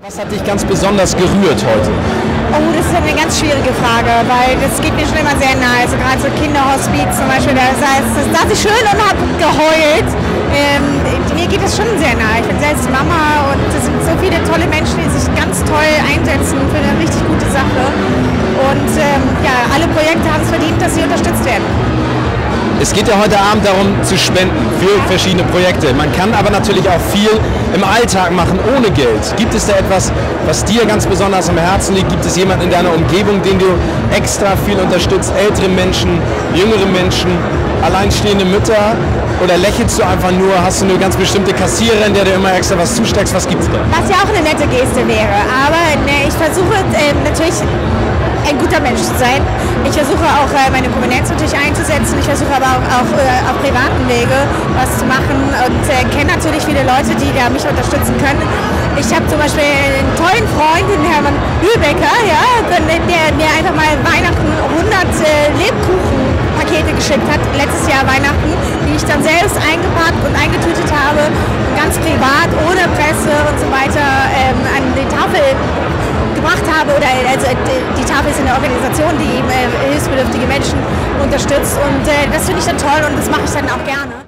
Was hat dich ganz besonders gerührt heute? Oh, das ist eine ganz schwierige Frage, weil das geht mir schon immer sehr nahe. Also gerade so Kinderhospiz zum Beispiel, da saß, das saß ich schön und habe geheult. Ähm, mir geht das schon sehr nahe. Ich bin selbst Mama und es sind so viele tolle Menschen, die sich ganz toll einsetzen für eine richtig gute Sache. Und ähm, ja, alle Projekte haben es verdient, dass sie unterstützt werden. Es geht ja heute Abend darum zu spenden für verschiedene Projekte. Man kann aber natürlich auch viel im Alltag machen ohne Geld. Gibt es da etwas, was dir ganz besonders am Herzen liegt? Gibt es jemanden in deiner Umgebung, den du extra viel unterstützt? Ältere Menschen, jüngere Menschen, alleinstehende Mütter? Oder lächelst du einfach nur? Hast du eine ganz bestimmte Kassiererin, der dir immer extra was zusteckst? Was gibt's da? Was ja auch eine nette Geste wäre. Aber ne, ich versuche äh, natürlich ein guter Mensch zu sein. Ich versuche auch äh, meine Prominenz natürlich einzusetzen. Ich versuche aber auch, auch äh, auf privaten Wege was zu machen und äh, kenne natürlich viele Leute, die da mich unterstützen können. Ich habe zum Beispiel einen tollen Freund, den Hermann Lübecker, ja, der mir einfach mal Weihnachten 100 Lebkuchenpakete geschickt hat, letztes Jahr Weihnachten, die ich dann selbst eingepackt und eingetütet habe, ganz privat, ohne Presse und so weiter, habe oder also die Tafel ist eine Organisation, die äh, hilfsbedürftige Menschen unterstützt und äh, das finde ich dann toll und das mache ich dann auch gerne.